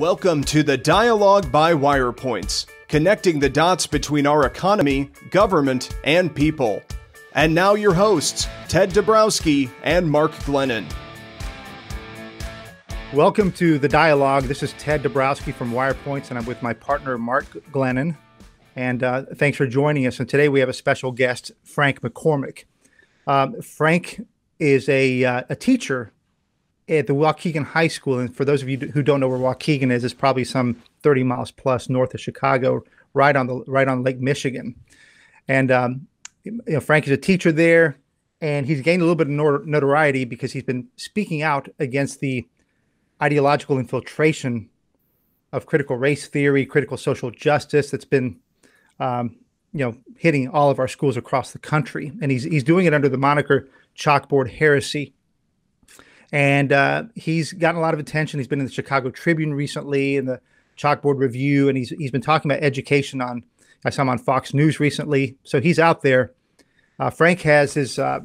Welcome to the Dialogue by Wirepoints, connecting the dots between our economy, government, and people. And now your hosts, Ted Dabrowski and Mark Glennon. Welcome to the dialogue. This is Ted Dabrowski from Wirepoints, and I'm with my partner, Mark Glennon. And uh, thanks for joining us. And today we have a special guest, Frank McCormick. Um, Frank is a, uh, a teacher at the Waukegan High School. And for those of you who don't know where Waukegan is, it's probably some 30 miles plus north of Chicago, right on the right on Lake Michigan. And um, you know, Frank is a teacher there, and he's gained a little bit of notoriety because he's been speaking out against the ideological infiltration of critical race theory, critical social justice that's been, um, you know, hitting all of our schools across the country. And he's he's doing it under the moniker Chalkboard Heresy. And uh, he's gotten a lot of attention. He's been in the Chicago Tribune recently, in the Chalkboard Review, and he's he's been talking about education on I saw him on Fox News recently. So he's out there. Uh, Frank has his uh,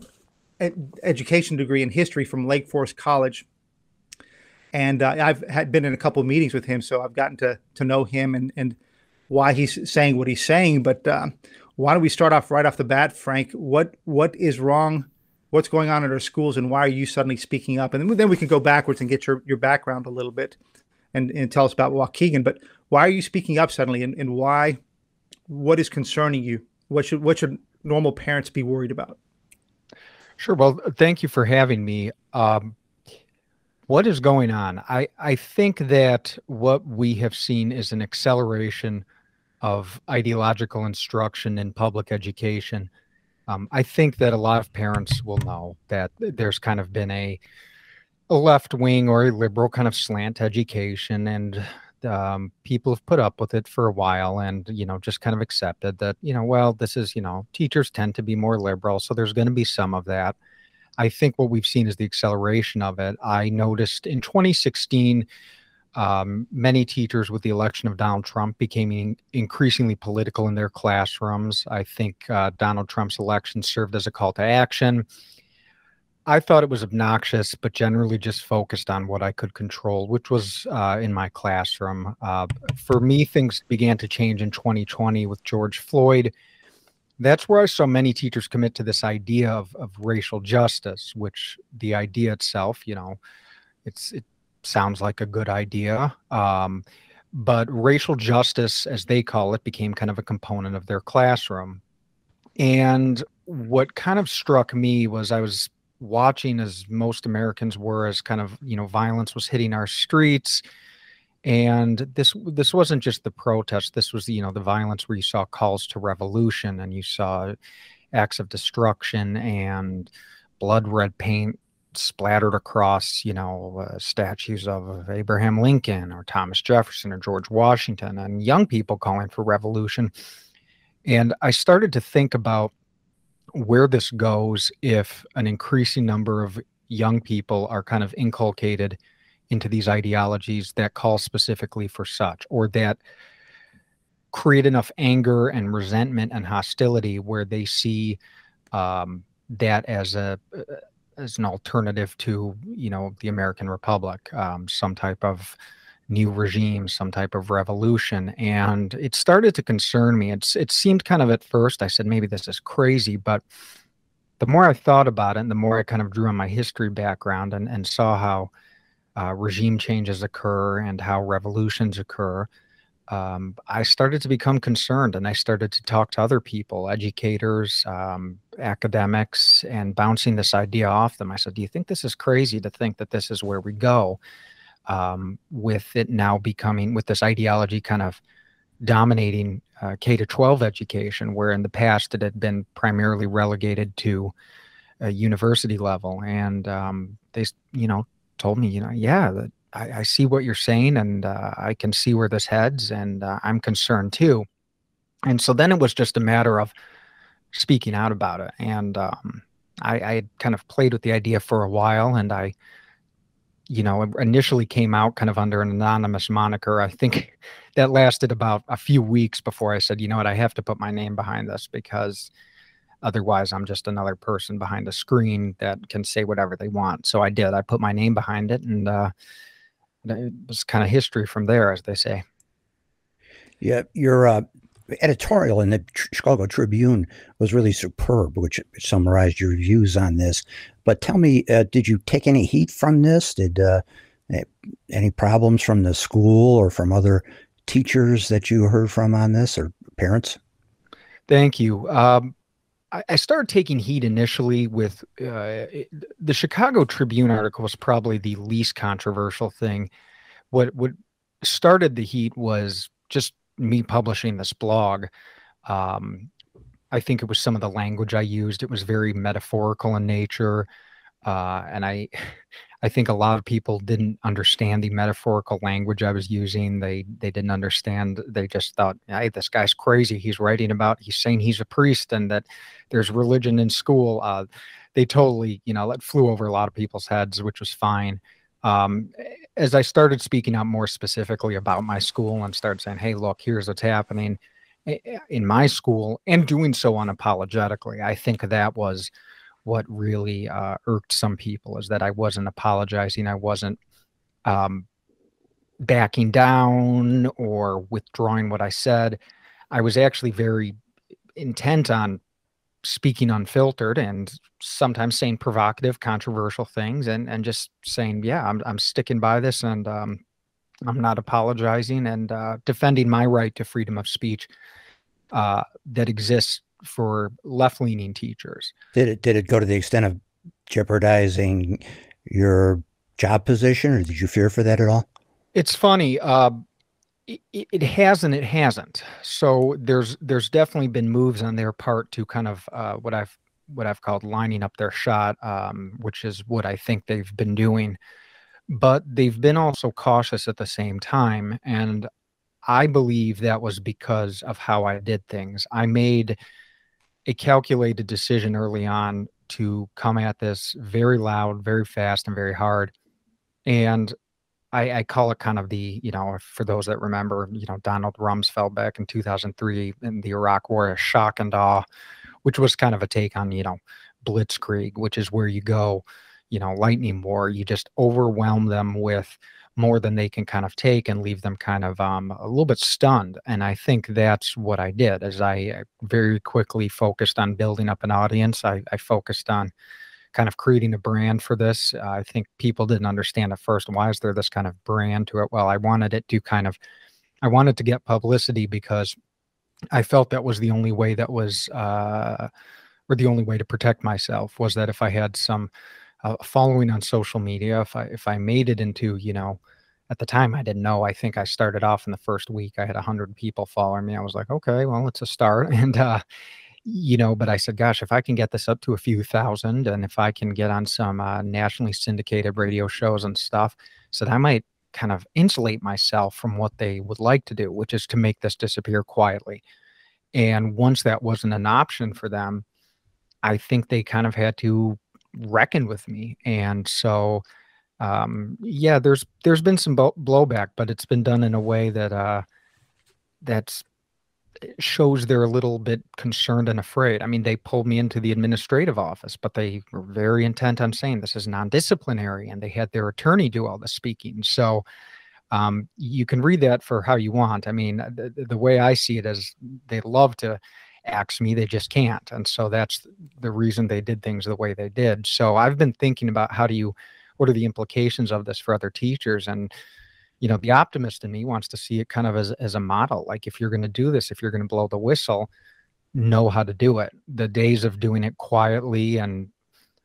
ed- education degree in history from Lake Forest College. And uh, I've had been in a couple of meetings with him, so I've gotten to, to know him and, and why he's saying what he's saying. But uh, why don't we start off right off the bat, Frank? What what is wrong? What's going on in our schools, and why are you suddenly speaking up? And then we can go backwards and get your, your background a little bit, and, and tell us about Waukegan. But why are you speaking up suddenly, and, and why what is concerning you? What should what should normal parents be worried about? Sure. Well, thank you for having me. Um, what is going on? I I think that what we have seen is an acceleration of ideological instruction in public education. Um, I think that a lot of parents will know that there's kind of been a a left wing or a liberal kind of slant education, and um, people have put up with it for a while and you know just kind of accepted that you know well this is you know teachers tend to be more liberal so there's going to be some of that. I think what we've seen is the acceleration of it. I noticed in 2016 um, many teachers with the election of Donald Trump became in, increasingly political in their classrooms. I think uh, Donald Trump's election served as a call to action. I thought it was obnoxious, but generally just focused on what I could control, which was uh, in my classroom. Uh, for me, things began to change in 2020 with George Floyd. That's where I saw many teachers commit to this idea of, of racial justice, which the idea itself, you know, it's it sounds like a good idea. Um, but racial justice, as they call it, became kind of a component of their classroom. And what kind of struck me was I was watching as most Americans were as kind of you know violence was hitting our streets and this this wasn't just the protest this was you know the violence where you saw calls to revolution and you saw acts of destruction and blood red paint splattered across you know uh, statues of Abraham Lincoln or Thomas Jefferson or George Washington and young people calling for revolution. And I started to think about where this goes if an increasing number of young people are kind of inculcated into these ideologies that call specifically for such or that create enough anger and resentment and hostility where they see um, that as a uh, as an alternative to you know the American Republic, um, some type of new regime, some type of revolution. And it started to concern me. It's it seemed kind of at first I said maybe this is crazy, but the more I thought about it, and the more I kind of drew on my history background and, and saw how uh, regime changes occur and how revolutions occur, um, I started to become concerned and I started to talk to other people, educators, um, academics, and bouncing this idea off them. I said, Do you think this is crazy to think that this is where we go? um, with it now becoming with this ideology kind of dominating uh, K to 12 education, where in the past it had been primarily relegated to a university level. And um, they, you know, told me, you know, yeah, I, I see what you're saying, and uh, I can see where this heads, and uh, I'm concerned too. And so then it was just a matter of speaking out about it. And um, I, I had kind of played with the idea for a while, and I you know, initially came out kind of under an anonymous moniker. I think that lasted about a few weeks before I said, you know what, I have to put my name behind this because otherwise I'm just another person behind a screen that can say whatever they want. So I did. I put my name behind it and uh, it was kind of history from there, as they say. Yeah, your uh, editorial in the Chicago Tribune was really superb, which summarized your views on this. But tell me, uh, did you take any heat from this? Did uh, any problems from the school or from other teachers that you heard from on this or parents? Thank you. Um, I, started taking heat initially with uh, the Chicago Tribune article was probably the least controversial thing. What what started the heat was just me publishing this blog. Um, I think it was some of the language I used. It was very metaphorical in nature, uh, and I I think a lot of people didn't understand the metaphorical language I was using. They they didn't understand. They just thought, "Hey, this guy's crazy. He's writing about. He's saying he's a priest and that there's religion in school." Uh, they totally, you know, that flew over a lot of people's heads, which was fine. Um, as I started speaking out more specifically about my school and started saying, "Hey, look, here's what's happening in my school," and doing so unapologetically, I think that was what really uh, irked some people is that I wasn't apologizing. I wasn't um, backing down or withdrawing what I said. I was actually very intent on speaking unfiltered and sometimes saying provocative, controversial things and, and just saying, yeah, I'm, I'm sticking by this and um, I'm not apologizing and uh, defending my right to freedom of speech uh, that exists for left leaning teachers. Did it did it go to the extent of jeopardizing your job position, or did you fear for that at all? It's funny. Uh, it, it has and it hasn't. So there's there's definitely been moves on their part to kind of uh, what I've what I've called lining up their shot, um, which is what I think they've been doing. But they've been also cautious at the same time, and I believe that was because of how I did things. I made a calculated decision early on to come at this very loud, very fast, and very hard. And I, I, call it kind of the, you know, for those that remember, you know, Donald Rumsfeld back in 2003 in the Iraq War, a shock and awe, which was kind of a take on, you know, blitzkrieg, which is where you go, you know, lightning war. You just overwhelm them with more than they can kind of take and leave them kind of um, a little bit stunned. And I think that's what I did as I very quickly focused on building up an audience. I, I focused on kind of creating a brand for this. Uh, I think people didn't understand at first why is there this kind of brand to it. Well, I wanted it to kind of, I wanted to get publicity because I felt that was the only way that was, uh, or the only way to protect myself was that if I had some uh, following on social media. If I if I made it into you know, at the time I didn't know. I think I started off in the first week. I had hundred people following me. I was like, okay, well, it's a start. And uh, you know, but I said, gosh, if I can get this up to a few thousand, and if I can get on some uh, nationally syndicated radio shows and stuff, said I might kind of insulate myself from what they would like to do, which is to make this disappear quietly. And once that wasn't an option for them, I think they kind of had to reckon with me. And so, um, yeah, there's there's been some blowback, but it's been done in a way that uh, that's eh, shows they're a little bit concerned and afraid. I mean, they pulled me into the administrative office, but they were very intent on saying this is non-disciplinary, and they had their attorney do all the speaking. So um, you can read that for how you want. I mean, the, the way I see it is they love to axe me they just can't and so that's the reason they did things the way they did. So i've been thinking about how do you what are the implications of this for other teachers? And you know the optimist in me wants to see it kind of as, as a model like if you're going to do this if you're going to blow the whistle know how to do it. The days of doing it quietly and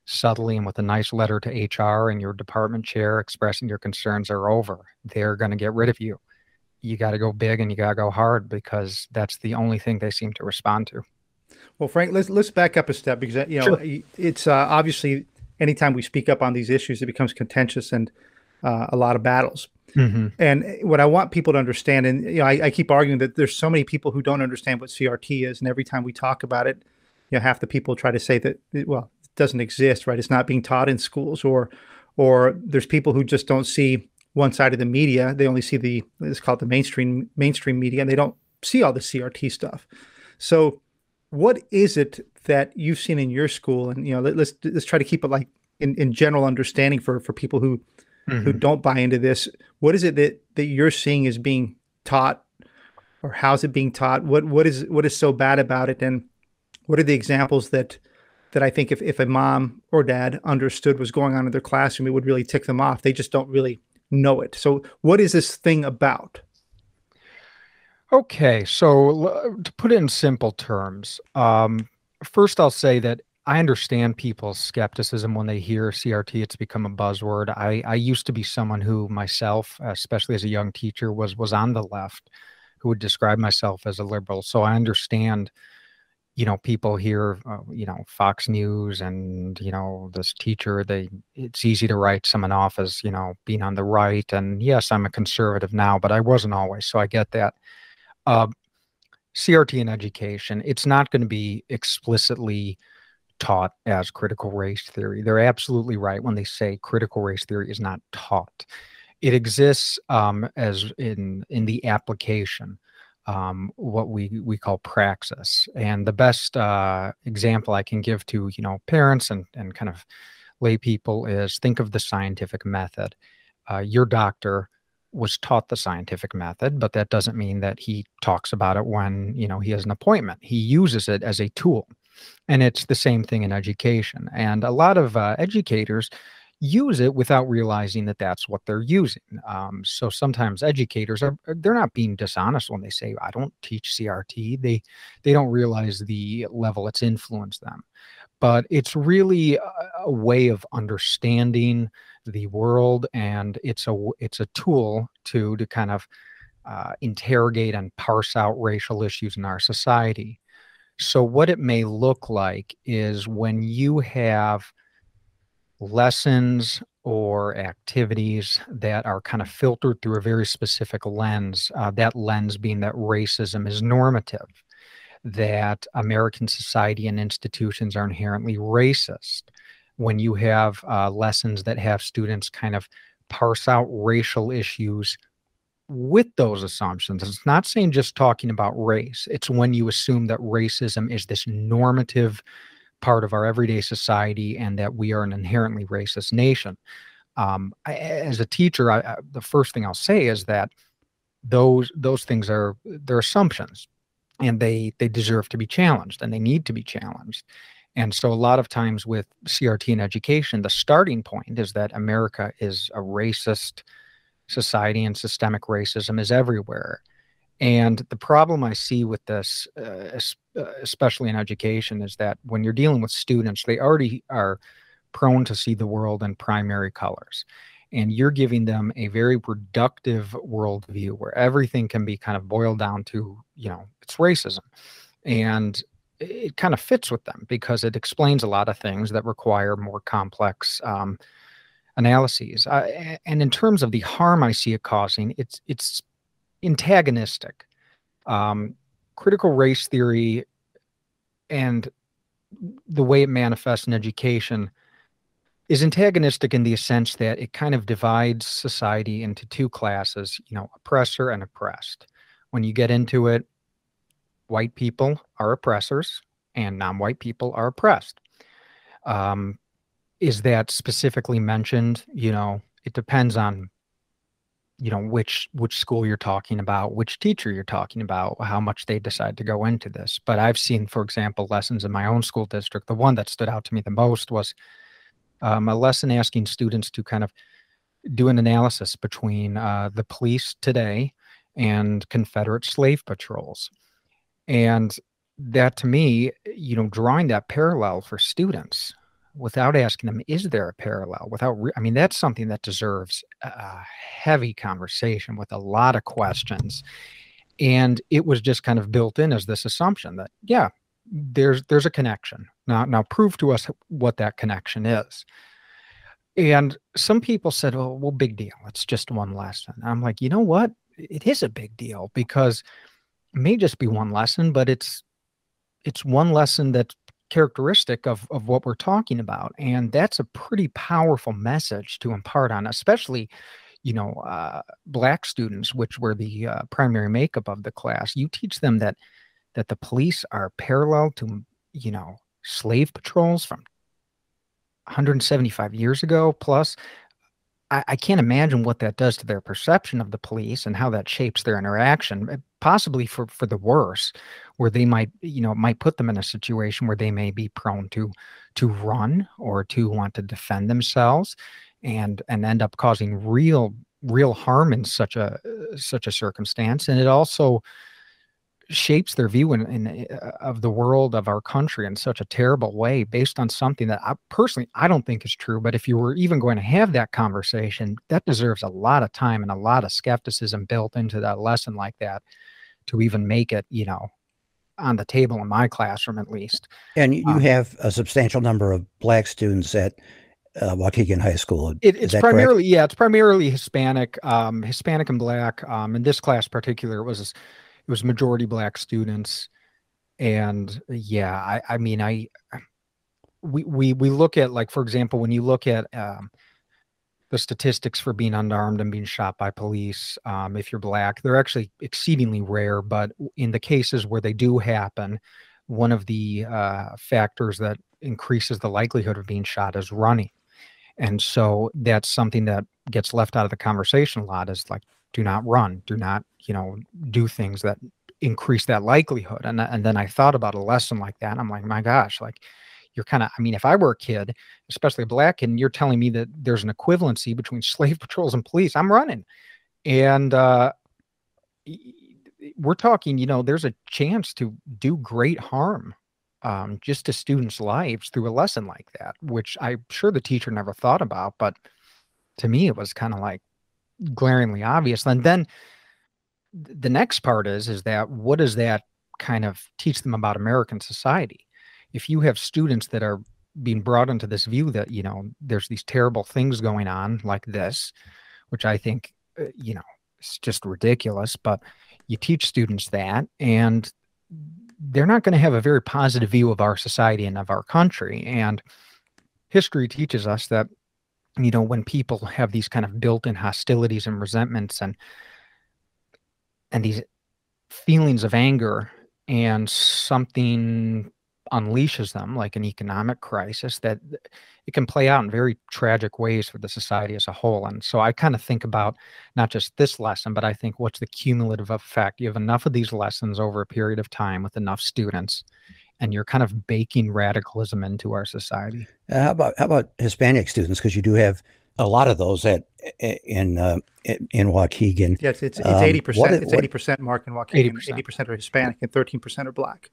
subtly and with a nice letter to hr and your department chair expressing your concerns are over. They're going to get rid of you you got to go big and you got to go hard because that's the only thing they seem to respond to. Well, Frank, let's let's back up a step because you know sure. it's uh, obviously anytime we speak up on these issues, it becomes contentious and uh, a lot of battles. Mm-hmm. And what I want people to understand, and you know, I, I, keep arguing that there's so many people who don't understand what CRT is, and every time we talk about it, you know, half the people try to say that well, it doesn't exist, right? It's not being taught in schools, or or there's people who just don't see one side of the media. They only see the it's called the mainstream mainstream media, and they don't see all the CRT stuff. So, what is it that you've seen in your school? And you know, let, us let's try to keep it like in, in general understanding for for people who mm-hmm. who don't buy into this, what is it that that you're seeing is being taught, or how's it being taught? What what is what is so bad about it, and what are the examples that that I think if, if a mom or dad understood was going on in their classroom, it would really tick them off. They just don't really know it. So, what is this thing about? Okay, so to put it in simple terms, um, first I'll say that I understand people's skepticism when they hear CRT. It's become a buzzword. I, I used to be someone who myself, especially as a young teacher, was was on the left, who would describe myself as a liberal. So I understand you know people hear uh, you know fox news and you know this teacher they it's easy to write someone off as you know being on the right and yes i'm a conservative now but i wasn't always so i get that. Uh, crt in education it's not going to be explicitly taught as critical race theory. They're absolutely right when they say critical race theory is not taught. It exists um, as in in the application um, what we we call praxis. And the best uh, example I can give to you know parents and and kind of lay people is think of the scientific method. Uh, your doctor was taught the scientific method, but that doesn't mean that he talks about it when you know he has an appointment. He uses it as a tool, and it's the same thing in education. And a lot of uh, educators use it without realizing that that's what they're using. Um, so sometimes educators are they're not being dishonest when they say I don't teach CRT. They they don't realize the level it's influenced them. But it's really a, a way of understanding the world, and it's a it's a tool to to kind of uh, interrogate and parse out racial issues in our society. So what it may look like is when you have lessons or activities that are kind of filtered through a very specific lens, uh, that lens being that racism is normative, that American society and institutions are inherently racist. When you have uh, lessons that have students kind of parse out racial issues with those assumptions, it's not saying just talking about race, it's when you assume that racism is this normative part of our everyday society and that we are an inherently racist nation. Um, I, as a teacher, I, I, the first thing I'll say is that those those things are they're assumptions, and they they deserve to be challenged, and they need to be challenged. And so, a lot of times with CRT and education, the starting point is that America is a racist society, and systemic racism is everywhere. And the problem I see with this, uh, uh, especially in education, is that when you're dealing with students, they already are prone to see the world in primary colors. And you're giving them a very reductive worldview where everything can be kind of boiled down to, you know, it's racism. And it kind of fits with them because it explains a lot of things that require more complex um, analyses. Uh, and in terms of the harm I see it causing, it's it's antagonistic. Um, critical race theory and the way it manifests in education is antagonistic in the sense that it kind of divides society into two classes, you know, oppressor and oppressed. When you get into it, white people are oppressors and non-white people are oppressed. Um, is that specifically mentioned? You know, it depends on you know which which school you're talking about which teacher you're talking about how much they decide to go into this. But i've seen for example lessons in my own school district the one that stood out to me the most was um, a lesson asking students to kind of do an analysis between uh, the police today and confederate slave patrols. And that to me you know drawing that parallel for students without asking them, is there a parallel? Without, re- I mean, that's something that deserves a heavy conversation with a lot of questions. And it was just kind of built in as this assumption that, yeah, there's there's a connection. Now, now prove to us what that connection is. And some people said, "Oh, well, big deal. It's just one lesson." I'm like, you know what? It is a big deal because it may just be one lesson, but it's it's one lesson that characteristic of, of what we're talking about. And that's a pretty powerful message to impart on, especially, you know, uh, black students, which were the uh, primary makeup of the class. You teach them that that the police are parallel to, you know, slave patrols from 175 years ago. Plus, I, I can't imagine what that does to their perception of the police and how that shapes their interaction, eh, possibly for for the worse, where they might you know might put them in a situation where they may be prone to to run or to want to defend themselves, and and end up causing real real harm in such a such a circumstance. And it also shapes their view in, in uh, of the world of our country in such a terrible way based on something that I personally I don't think is true but if you were even going to have that conversation that deserves a lot of time and a lot of skepticism built into that lesson like that to even make it you know on the table in my classroom at least and you um, have a substantial number of black students at uh, Waukegan High School. It, it's primarily, correct? yeah, it's primarily Hispanic, um, Hispanic and Black. Um, in this class particular, it was it was majority black students. And yeah i i mean i we we we look at like for example when you look at um, the statistics for being unarmed and being shot by police um, if you're black they're actually exceedingly rare. But in the cases where they do happen one of the uh, factors that increases the likelihood of being shot is running. And so that's something that gets left out of the conversation a lot is like do not run do not you know do things that increase that likelihood. And, and then i thought about a lesson like that i'm like my gosh like you're kind of i mean if i were a kid especially black and you're telling me that there's an equivalency between slave patrols and police i'm running. And uh we're talking you know there's a chance to do great harm um, just to students lives through a lesson like that which i'm sure the teacher never thought about but to me it was kind of like glaringly obvious. And then the next part is is that what does that kind of teach them about American society? If you have students that are being brought into this view that you know there's these terrible things going on like this, which I think uh, you know it's just ridiculous. But you teach students that, and they're not going to have a very positive view of our society and of our country. And history teaches us that you know when people have these kind of built-in hostilities and resentments and and these feelings of anger and something unleashes them like an economic crisis that it can play out in very tragic ways for the society as a whole. And so i kind of think about not just this lesson but i think what's the cumulative effect? You have enough of these lessons over a period of time with enough students and you're kind of baking radicalism into our society. Uh, how about how about Hispanic students? Because you do have a lot of those at in uh, in Waukegan. Yes, it's it's um, eighty percent. It's eighty percent mark in Waukegan. Eighty percent are Hispanic and thirteen percent are Black.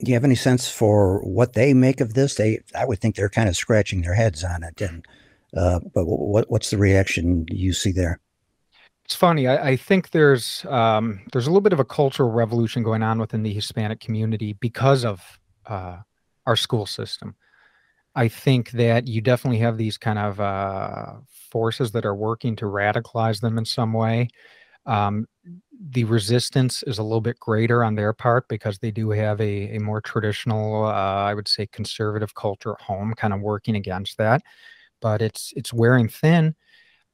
Do you have any sense for what they make of this? They, I would think they're kind of scratching their heads on it. And uh, but what what's the reaction you see there? It's funny. I, I think there's um, there's a little bit of a cultural revolution going on within the Hispanic community because of uh, our school system. I think that you definitely have these kind of uh, forces that are working to radicalize them in some way. Um, the resistance is a little bit greater on their part because they do have a, a more traditional, uh, I would say, conservative culture at home, kind of working against that. But it's it's wearing thin.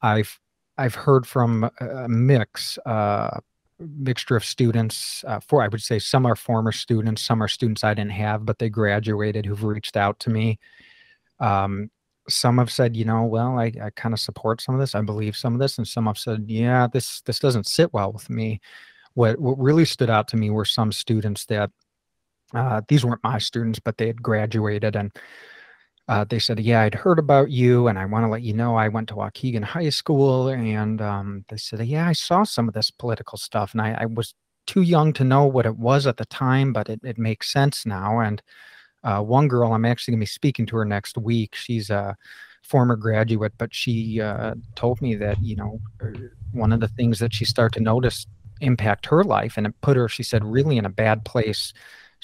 I've I've heard from a mix, uh, mixture of students. Uh, for I would say some are former students, some are students I didn't have, but they graduated who've reached out to me. Um, some have said, you know, well, I, I kind of support some of this. I believe some of this, and some have said, yeah, this this doesn't sit well with me. What what really stood out to me were some students that uh, these weren't my students, but they had graduated and uh, they said, "Yeah, I'd heard about you, and I want to let you know I went to Waukegan High School." And um, they said, "Yeah, I saw some of this political stuff, and I, I, was too young to know what it was at the time, but it, it makes sense now." And uh, one girl, I'm actually going to be speaking to her next week. She's a former graduate, but she uh, told me that you know er, one of the things that she started to notice impact her life, and it put her, she said, really in a bad place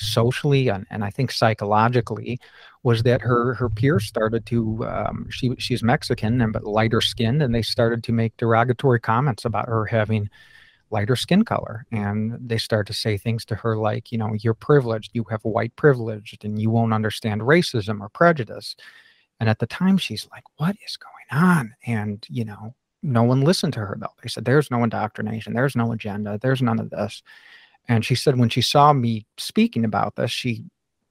socially and, and I think psychologically was that her her peers started to um, she she's Mexican and but lighter skinned and they started to make derogatory comments about her having lighter skin color. And they start to say things to her like you know you're privileged. You have white privilege and you won't understand racism or prejudice. And at the time she's like what is going on? And you know no one listened to her though. They said there's no indoctrination. There's no agenda. There's none of this and she said when she saw me speaking about this, she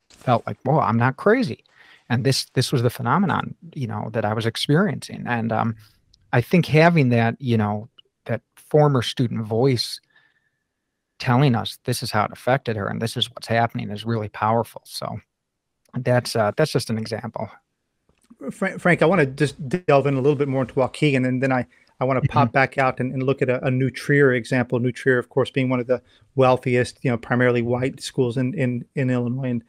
felt like, "Whoa, I'm not crazy." And this this was the phenomenon, you know, that I was experiencing. And um, I think having that, you know, that former student voice telling us this is how it affected her and this is what's happening is really powerful. So that's uh, that's just an example. Frank, Frank I want to just delve in a little bit more into Waukegan, and then I I want to mm-hmm. pop back out and, and look at a, a, New Trier example. New Trier, of course, being one of the wealthiest, you know, primarily white schools in in, in Illinois. And,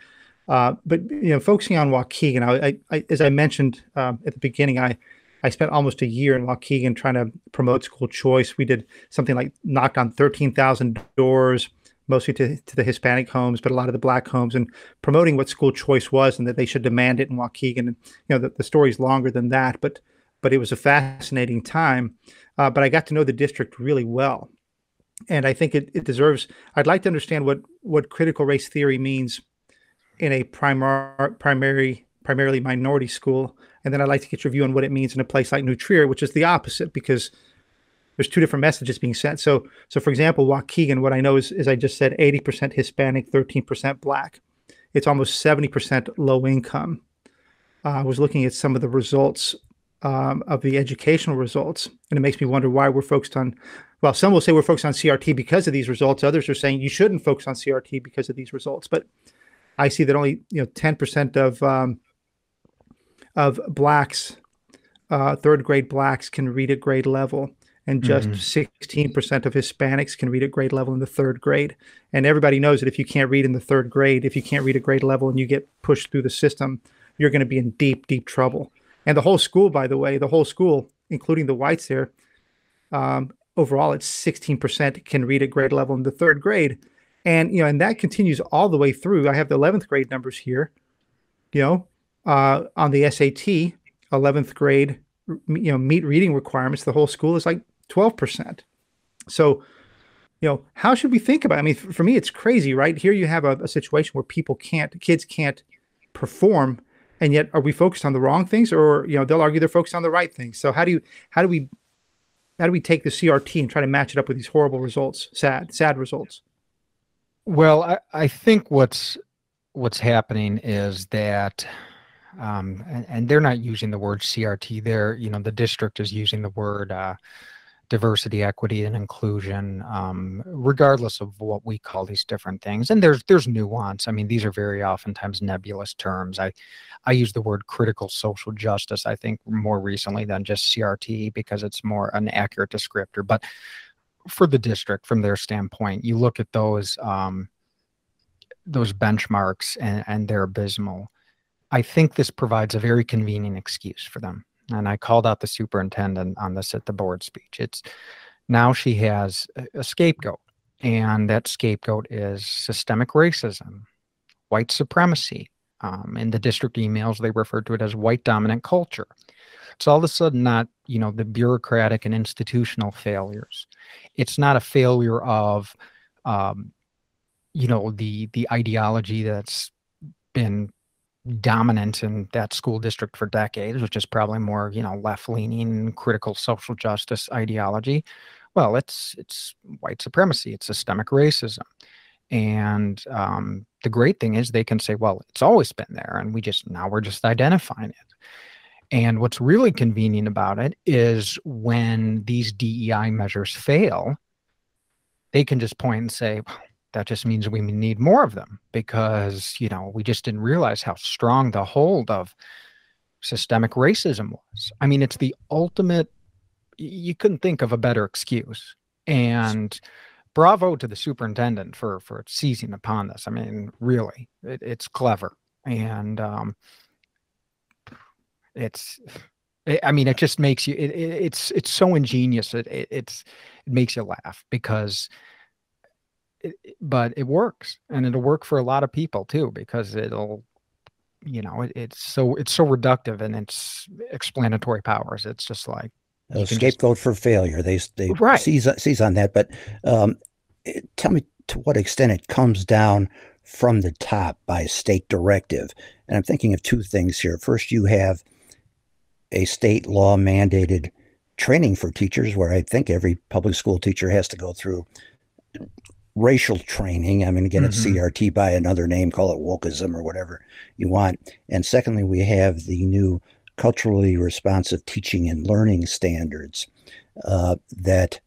uh, but you know, focusing on Waukegan, I, I, as I mentioned um, at the beginning, I I spent almost a year in Waukegan trying to promote school choice. We did something like knocked on thirteen thousand doors, mostly to, to the Hispanic homes, but a lot of the black homes, and promoting what school choice was and that they should demand it in Waukegan. And you know, the, the story's longer than that, but but it was a fascinating time. Uh, but I got to know the district really well, and I think it, it deserves. I'd like to understand what what critical race theory means in a primar, primary primarily minority school, and then I'd like to get your view on what it means in a place like New Trier, which is the opposite because there's two different messages being sent. So, so for example, Waukegan, what I know is, is I just said 80% Hispanic, 13% Black. It's almost 70% low income. Uh, I was looking at some of the results um, of the educational results. And it makes me wonder why we're focused on, well, some will say we're focused on CRT because of these results. Others are saying you shouldn't focus on CRT because of these results. But I see that only, you know, 10% of, um, of blacks, uh, third grade blacks can read at grade level. And just mm-hmm. 16% of Hispanics can read at grade level in the third grade. And everybody knows that if you can't read in the third grade, if you can't read at grade level and you get pushed through the system, you're going to be in deep, deep trouble and the whole school, by the way, the whole school, including the whites there, um, overall it's 16% can read at grade level in the third grade, and you know, and that continues all the way through. I have the 11th grade numbers here, you know, uh, on the SAT, 11th grade, you know, meet reading requirements. The whole school is like 12%. So, you know, how should we think about? It? I mean, for me, it's crazy, right? Here you have a, a situation where people can't, kids can't perform and yet are we focused on the wrong things or you know they'll argue they're focused on the right things? So how do you how do we how do we take the crt and try to match it up with these horrible results sad sad results? Well i, I think what's what's happening is that um, and, and, they're not using the word crt they're you know the district is using the word uh, diversity, equity, and inclusion, um, regardless of what we call these different things. And there's there's nuance. I mean, these are very oftentimes nebulous terms. I I use the word critical social justice. I think more recently than just CRT because it's more an accurate descriptor. But for the district, from their standpoint, you look at those um, those benchmarks and, and they're abysmal. I think this provides a very convenient excuse for them and I called out the superintendent on this at the board speech. It's now she has a scapegoat, and that scapegoat is systemic racism, white supremacy. Um, in the district emails, they refer to it as white dominant culture. It's all of a sudden not, you know, the bureaucratic and institutional failures. It's not a failure of, um, you know, the the ideology that's been dominant in that school district for decades, which is probably more, you know, left-leaning, critical social justice ideology. Well, it's it's white supremacy, it's systemic racism, and um, the great thing is they can say, well, it's always been there, and we just now we're just identifying it. And what's really convenient about it is when these DEI measures fail, they can just point and say, well, that just means we need more of them because you know we just didn't realize how strong the hold of systemic racism was. I mean it's the ultimate you couldn't think of a better excuse. And bravo to the superintendent for for seizing upon this. I mean really it, it's clever. And um it's i mean it just makes you it, it, it's it's so ingenious. It, it it's it makes you laugh because it, but it works and it'll work for a lot of people too because it'll you know it, it's so it's so reductive and it's explanatory powers it's just like a scapegoat just, for failure they they right. seize, seize on that but um, it, tell me to what extent it comes down from the top by state directive and i'm thinking of two things here first you have a state law mandated training for teachers where i think every public school teacher has to go through racial training. I mean, again, mm-hmm. it's CRT by another name, call it wokeism or whatever you want. And secondly, we have the new culturally responsive teaching and learning standards uh, that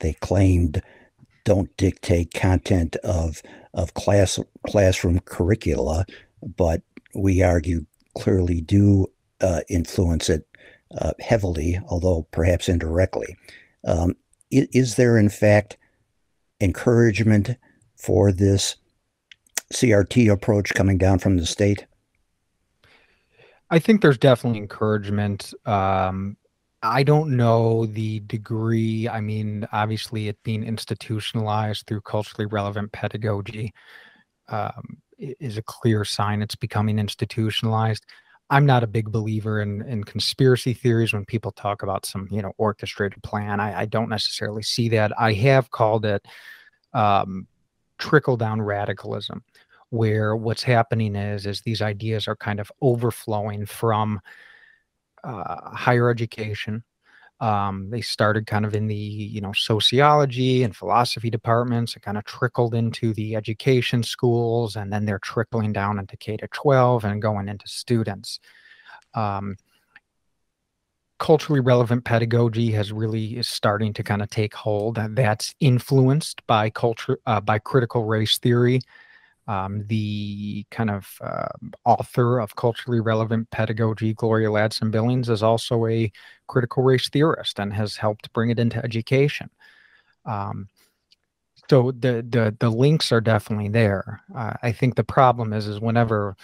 they claimed don't dictate content of of class classroom curricula, but we argue clearly do uh, influence it uh, heavily, although perhaps indirectly. Um, is there, in fact, encouragement for this CRT approach coming down from the state? I think there's definitely encouragement. Um, I don't know the degree. I mean, obviously, it being institutionalized through culturally relevant pedagogy um, is a clear sign it's becoming institutionalized. I'm not a big believer in in conspiracy theories when people talk about some you know orchestrated plan. I, I don't necessarily see that. I have called it um, trickle down radicalism, where what's happening is is these ideas are kind of overflowing from uh, higher education. Um, they started kind of in the you know sociology and philosophy departments. It kind of trickled into the education schools, and then they're trickling down into K to 12 and going into students. Um, culturally relevant pedagogy has really is starting to kind of take hold that's influenced by culture uh, by critical race theory um, the kind of uh, author of culturally relevant pedagogy, Gloria Ladson Billings, is also a critical race theorist and has helped bring it into education. Um, so the the the links are definitely there. Uh, I think the problem is is whenever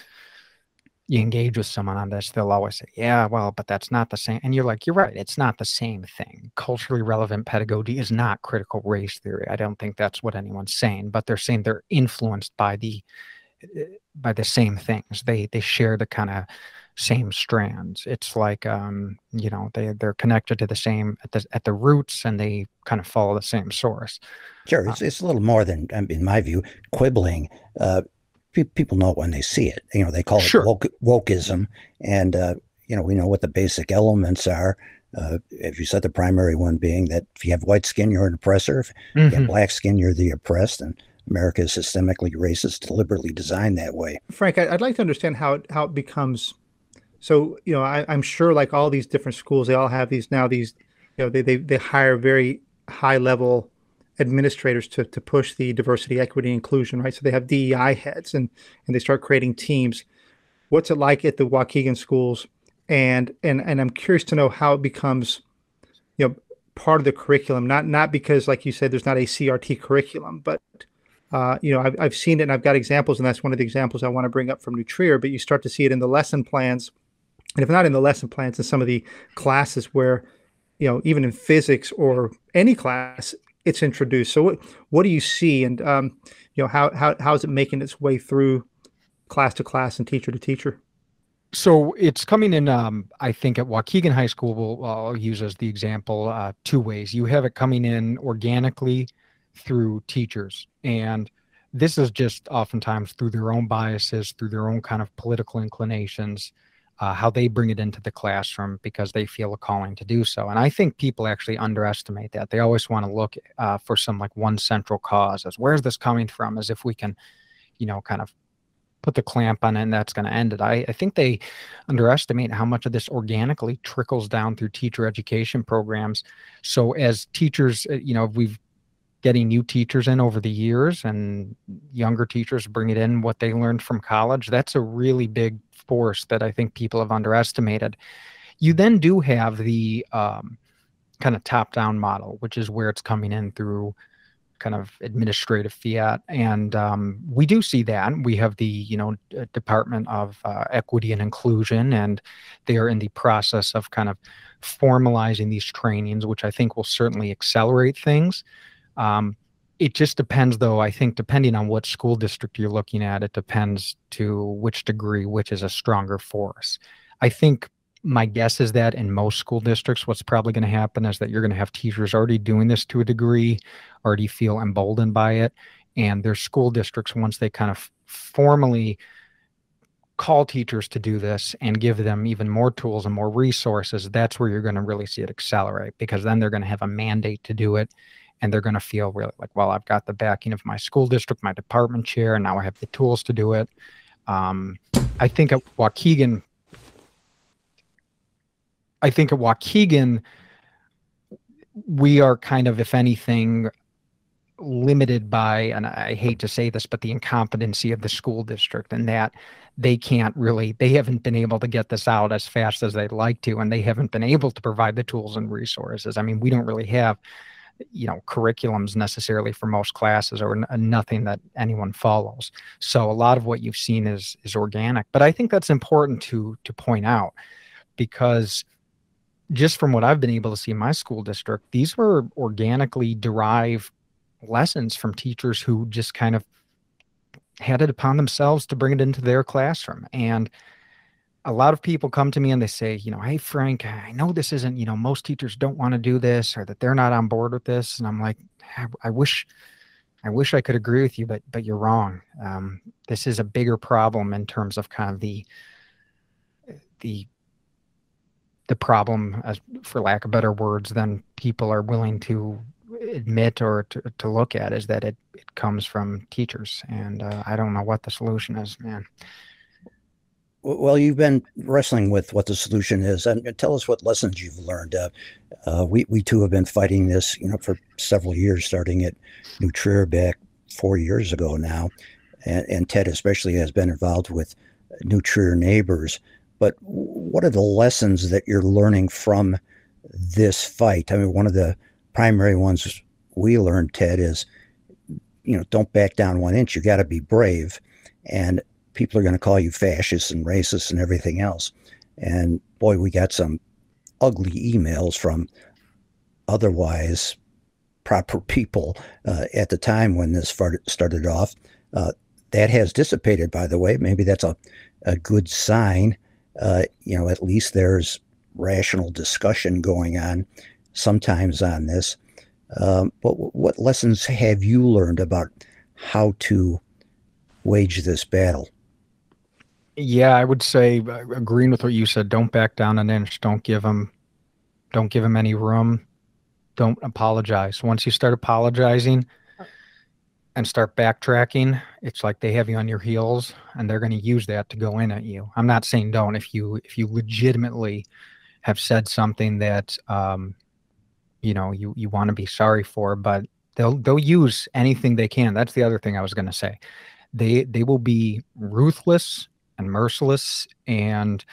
you engage with someone on this, they'll always say, Yeah, well, but that's not the same. And you're like, You're right. It's not the same thing. Culturally relevant pedagogy is not critical race theory. I don't think that's what anyone's saying, but they're saying they're influenced by the eh, by the same things. They they share the kind of same strands. It's like um, you know, they they're connected to the same at the at the roots and they kind of follow the same source. Sure, it's, uh, it's a little more than, um, in my view, quibbling. Uh, people know it when they see it. You know, they call it woke, wokeism, and uh, you know, we know what the basic elements are. Uh, if you said the primary one being that if you have white skin, you're an oppressor. If mm-hmm. you have mm-hmm. black skin, you're the oppressed. And America is systemically racist, deliberately designed that way. Frank, I'd like to understand how it, how it becomes. So you know, I, I'm sure like all these different schools, they all have these now. These you know, they they they hire very high level administrators to, to push the diversity, equity, inclusion, right? So they have DEI heads and and they start creating teams. What's it like at the Waukegan schools? And and and I'm curious to know how it becomes, you know, part of the curriculum. Not not because, like you said, there's not a CRT curriculum, but uh, you know, I've, I've seen it and I've got examples, and that's one of the examples I want to bring up from New Trier. But you start to see it in the lesson plans, and if not in the lesson plans, in some of the classes where, you know, even in physics or any class, it's introduced. So what what do you see, and um, you know how how how is it making its way through class to class and teacher to teacher? So it's coming in. Um, I think at Waukegan High School, we'll, I'll use as the example uh, two ways. You have it coming in organically through teachers, and this is just oftentimes through their own biases, through their own kind of political inclinations uh, how they bring it into the classroom because they feel a calling to do so. And I think people actually underestimate that. They always want to look uh, for some like one central cause as where's this coming from, as if we can, you know, kind of put the clamp on it and that's going to end it. I, I think they underestimate how much of this organically trickles down through teacher education programs. So as teachers, uh, you know, we've getting new teachers in over the years and younger teachers bring it in what they learned from college that's a really big force that I think people have underestimated. You then do have the um, kind of top down model, which is where it's coming in through kind of administrative fiat. And um, we do see that. We have the you know department of uh, equity and inclusion and they are in the process of kind of formalizing these trainings which i think will certainly accelerate things. Um, it just depends though i think depending on what school district you're looking at it depends to which degree which is a stronger force. I think my guess is that in most school districts what's probably going to happen is that you're going to have teachers already doing this to a degree already feel emboldened by it and their school districts once they kind of formally call teachers to do this and give them even more tools and more resources that's where you're going to really see it accelerate because then they're going to have a mandate to do it and they're going to feel really like, well, I've got the backing of my school district, my department chair, and now I have the tools to do it. Um, I think at Waukegan, I think at Waukegan, we are kind of, if anything, limited by, and I hate to say this, but the incompetency of the school district and that they can't really, they haven't been able to get this out as fast as they'd like to, and they haven't been able to provide the tools and resources. I mean, we don't really have, you know, curriculums necessarily for most classes or n- uh, nothing that anyone follows. So a lot of what you've seen is is organic, but I think that's important to to point out because just from what I've been able to see in my school district, these were organically derived lessons from teachers who just kind of had it upon themselves to bring it into their classroom. And a lot of people come to me and they say, you know, hey, Frank, I know this isn't, you know, most teachers don't want to do this or that they're not on board with this. And I'm like, I, I wish, I wish I could agree with you, but, but you're wrong. Um, this is a bigger problem in terms of kind of the, the, the problem, as for lack of better words, than people are willing to admit or to, to look at is that it, it comes from teachers. And uh, I don't know what the solution is, man. Well, you've been wrestling with what the solution is, and tell us what lessons you've learned. Uh, uh, we we too have been fighting this, you know, for several years, starting at New Trier back four years ago now, and, and Ted especially has been involved with New Trier neighbors. But what are the lessons that you're learning from this fight? I mean, one of the primary ones we learned, Ted, is you know, don't back down one inch. You got to be brave, and people are going to call you fascist and racist and everything else. And boy, we got some ugly emails from otherwise proper people uh, at the time when this started off. Uh, that has dissipated, by the way. Maybe that's a, a good sign. Uh, you know, at least there's rational discussion going on sometimes on this. Um, but what lessons have you learned about how to wage this battle? Yeah, I would say uh, agreeing with what you said. Don't back down an inch. Don't give them, don't give them any room. Don't apologize. Once you start apologizing and start backtracking, it's like they have you on your heels, and they're going to use that to go in at you. I'm not saying don't. If you if you legitimately have said something that um, you know you you want to be sorry for, but they'll they'll use anything they can. That's the other thing I was going to say. They they will be ruthless and merciless and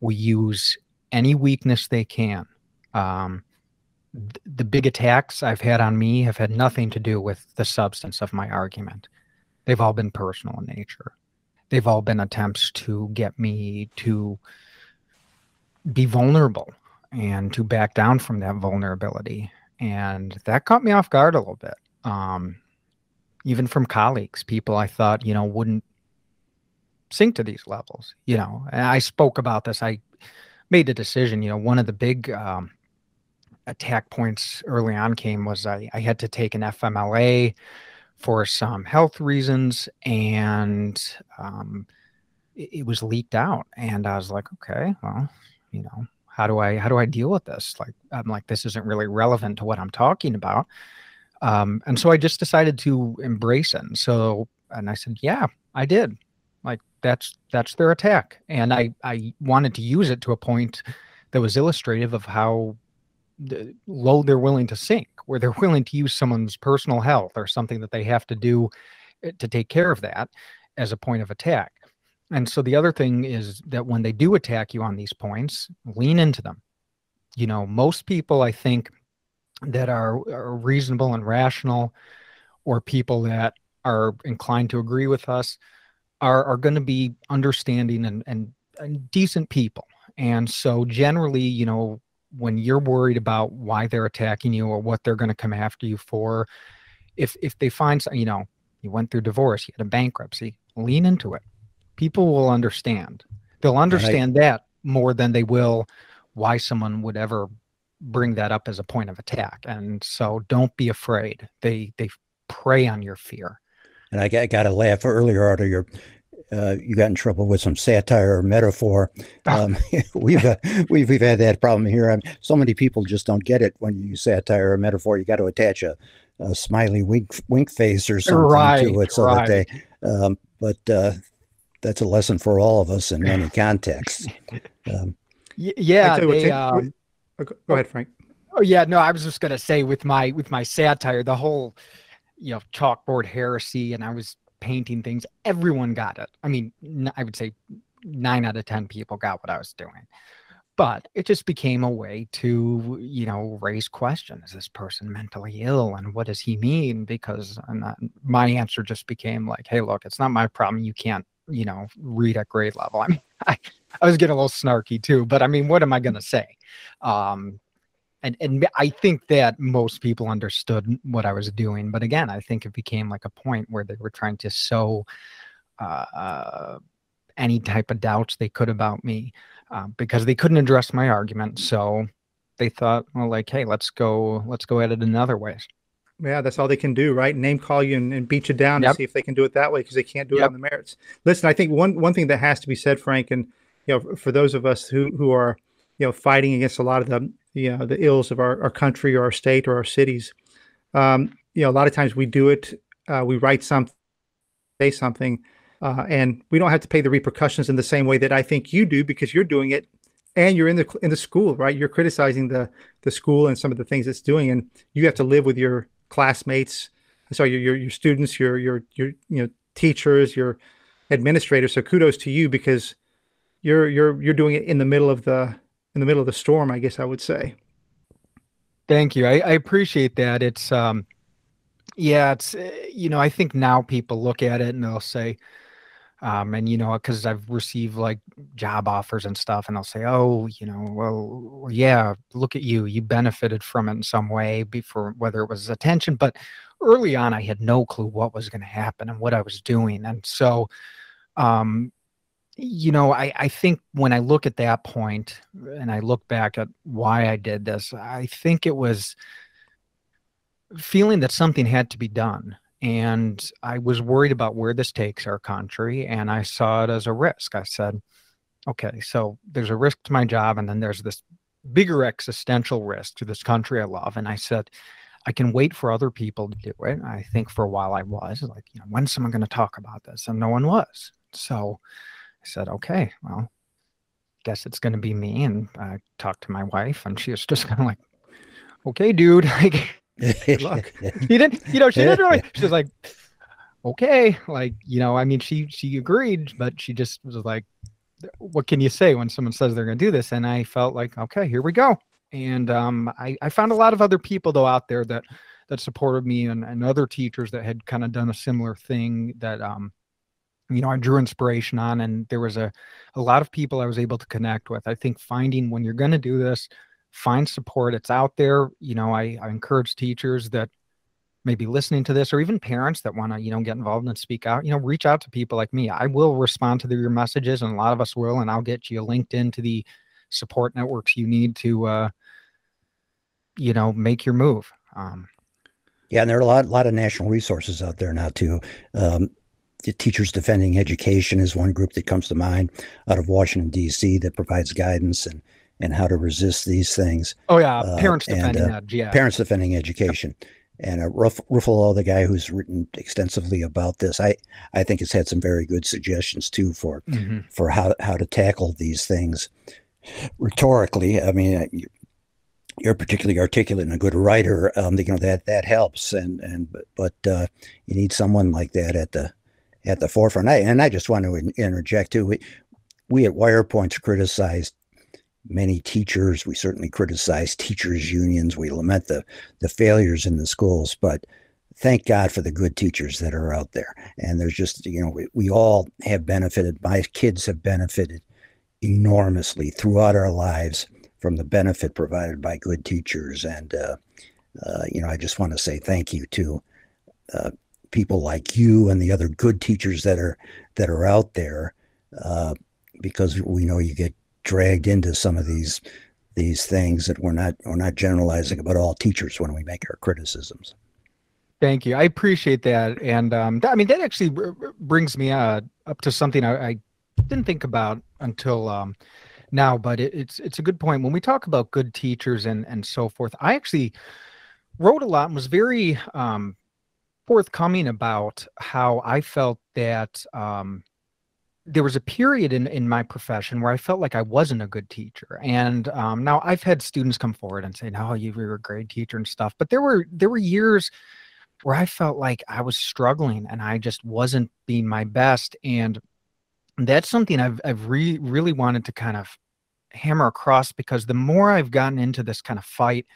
we use any weakness they can. Um, th- the big attacks I've had on me have had nothing to do with the substance of my argument. They've all been personal in nature. They've all been attempts to get me to be vulnerable and to back down from that vulnerability. And that caught me off guard a little bit. Um, even from colleagues, people I thought, you know, wouldn't sink to these levels you know? And i spoke about this. I made a decision you know one of the big um, attack points early on came was I, I had to take an fmla for some health reasons and um, it, it was leaked out. And i was like okay well you know how do i how do i deal with this? Like i'm like this isn't really relevant to what i'm talking about. Um, and so i just decided to embrace it. And so and i said yeah i did like that's that's their attack, and I I wanted to use it to a point that was illustrative of how low they're willing to sink, where they're willing to use someone's personal health or something that they have to do eh, to take care of that as a point of attack. And so the other thing is that when they do attack you on these points, lean into them. You know, most people I think that are, are reasonable and rational or people that are inclined to agree with us are are going to be understanding and, and and decent people. And so generally, you know, when you're worried about why they're attacking you or what they're going to come after you for, if if they find something, you know, you went through divorce, you had a bankruptcy, lean into it. People will understand. They'll understand right. that more than they will why someone would ever bring that up as a point of attack. And so don't be afraid. They they prey on your fear. And I got, I got to laugh earlier out of your, uh, you got in trouble with some satire or metaphor. Ah. Um, we've, uh, we've we've had that problem here. I mean, so many people just don't get it when you use satire or metaphor. You got to attach a, a smiley wink wink face or something right, to it so right. that they. Um, but uh, that's a lesson for all of us in many contexts. Um, Y- yeah, they, um, oh, go ahead, Frank. Oh yeah, no, I was just gonna say with my with my satire, the whole you know chalkboard heresy, and I was painting things. Everyone got it. I mean, I would say nine out of ten people got what I was doing, but it just became a way to you know raise questions: Is this person mentally ill, and what does he mean? Because not, my answer just became like, "Hey, look, it's not my problem. You can't." you know read at grade level i mean I, I was getting a little snarky too but i mean what am i going to say um and and I think that most people understood what I was doing, but again, I think it became like a point where they were trying to sow uh, uh, any type of doubts they could about me uh, because they couldn't address my argument. So they thought, well, like, hey, let's go, let's go at it another way. Yeah, that's all they can do, right? Name call you and, and beat you down yep. to see if they can do it that way because they can't do yep. it on the merits. Listen, I think one one thing that has to be said, Frank, and you know, for those of us who who are you know fighting against a lot of the you know the ills of our, our country or our state or our cities. Um, you know a lot of times we do it uh, we write something say something uh, and we don't have to pay the repercussions in the same way that i think you do because you're doing it and you're in the in the school right? You're criticizing the the school and some of the things it's doing and you have to live with your classmates so your your, your students your your your you know teachers your administrators. So kudos to you because you're you're you're doing it in the middle of the in the middle of the storm, I guess I would say. Thank you. I, I appreciate that. It's um yeah, it's eh, you know, I think now people look at it and they'll say, um, and you know, because I've received like job offers and stuff, and they'll say, "Oh, you know, well, yeah, look at you, you benefited from it in some way, before whether it was attention." But early on, I had no clue what was going to happen and what I was doing, and so, um, you know, I, I think when I look at that point and I look back at why I did this, I think it was feeling that something had to be done. And I was worried about where this takes our country. And I saw it as a risk. I said, okay, so there's a risk to my job. And then there's this bigger existential risk to this country I love. And I said, I can wait for other people to do it. I think for a while I was like, you know, when's someone going to talk about this? And no one was. So, said, okay, well, guess it's going to be me. And I talked to my wife, and she was just kind of like, okay, dude, like, good luck. he didn't, you know, she didn't really, she was like, okay, like, you know, I mean, she, she agreed, but she just was like, what can you say when someone says they're going to do this? And I felt like, okay, here we go. And um, I, I found a lot of other people though out there that, that supported me and, and other teachers that had kind of done a similar thing that um, you know, I drew inspiration on, and there was a, a lot of people I was able to connect with. I think finding when you're going to do this, find support. It's out there. You know, I, I encourage teachers that maybe listening to this, or even parents that want to, you know, get involved and speak out. You know, reach out to people like me. I will respond to the, your messages, and a lot of us will, and I'll get you linked into the support networks you need to, uh, you know, make your move. Um, yeah, and there are a lot, lot of national resources out there now too. Um, Teachers Defending Education is one group that comes to mind out of Washington D.C. that provides guidance and and how to resist these things. Oh yeah, uh, parents uh, defending and, uh, yeah. Parents defending education. Yep. And uh, Ruff, Ruffalo, the guy who's written extensively about this, I, I think has had some very good suggestions too for mm-hmm. for how how to tackle these things rhetorically. I mean, uh, you're particularly articulate and a good writer. Um, you know that that helps, and and but uh, you need someone like that at the at the forefront. I, and I just want to interject too. We, we at Wirepoints criticized many teachers. We certainly criticize teachers' unions. We lament the the failures in the schools, but thank God for the good teachers that are out there. And there's just you know we, we all have benefited. My kids have benefited enormously throughout our lives from the benefit provided by good teachers. And uh, uh, you know I just want to say thank you to uh, people like you and the other good teachers that are that are out there, uh, because we know you get dragged into some of these these things that we're not we're not generalizing about all teachers when we make our criticisms. Thank you. I appreciate that, and um, I mean that actually brings me uh, up to something I, I, didn't think about until um, now, but it, it's it's a good point when we talk about good teachers and and so forth. I actually wrote a lot and was very um, forthcoming about how I felt that um, there was a period in, in my profession where I felt like I wasn't a good teacher. And um, now I've had students come forward and say, no, you were a great teacher and stuff. But there were there were years where I felt like I was struggling and I just wasn't being my best. And that's something I've I've re- really wanted to kind of hammer across because the more I've gotten into this kind of fight,